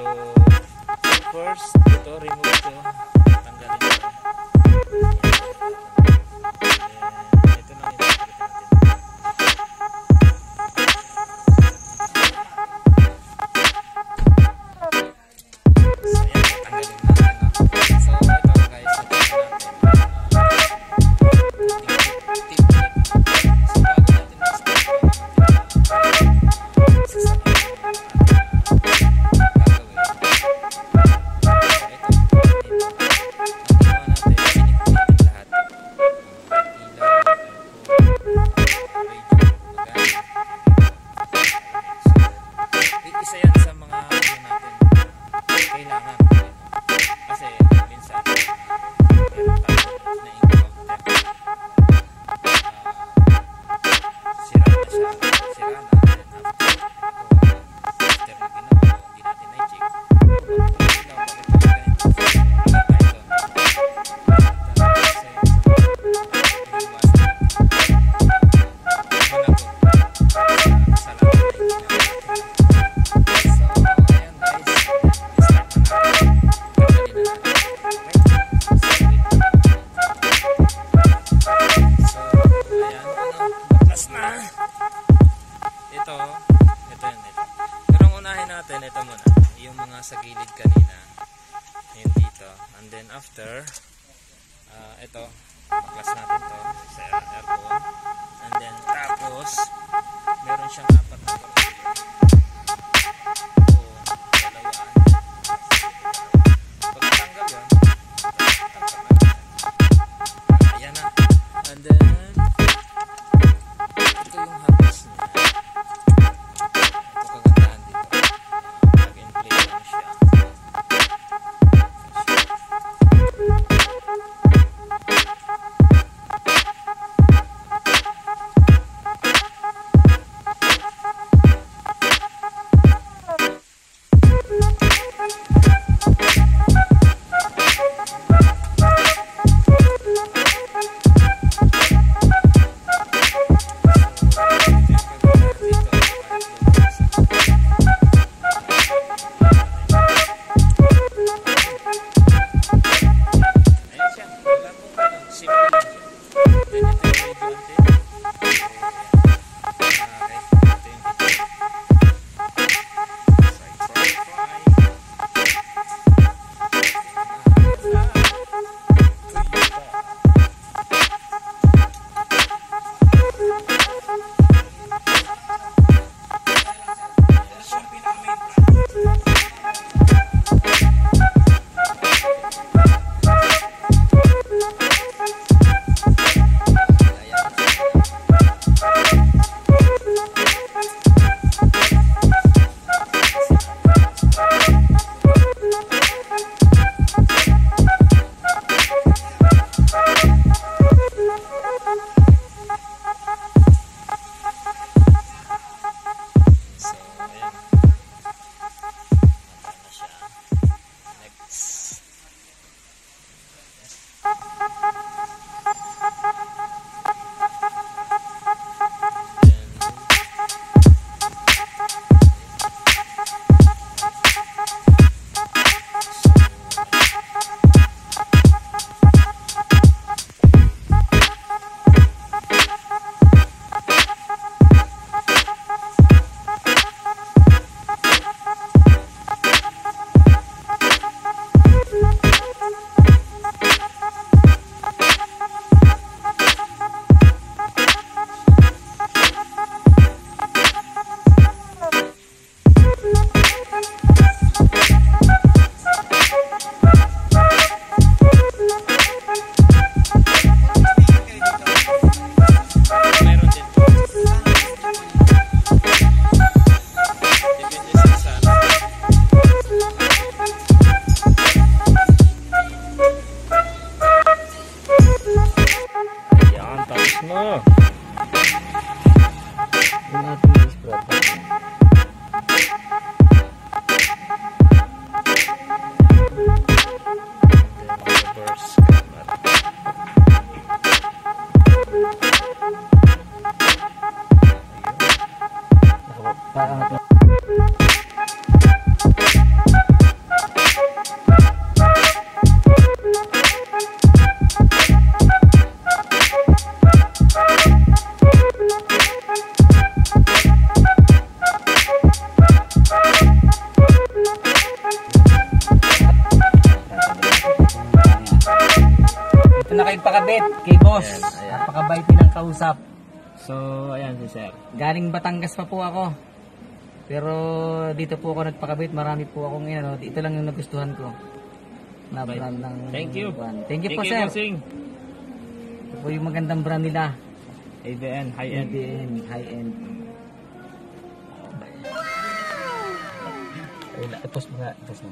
So, first, ito remove ito. Tanggalin ito. ito, ito yun, ito. Pero unahin natin, ito muna. Yung mga sa gilid kanina. Yun dito. And then after, uh, ito, maklas natin to sa aircon. And then, tapos, meron siyang apat na Next. Para Ito na kayong pakabit kay boss. Ayan, ayan. Napakabait nilang kausap. So, ayan si sir. Galing Batangas pa po ako. Pero dito po ako nagpakabit. Marami po akong ano, ito lang yung nagustuhan ko. Na brand ng Thank you. brand. Thank you po Thank sir. you, bossing. Ito po yung magandang brand nila. ABN, high end. ABN, high end. Ay, tapos mga, tapos mo.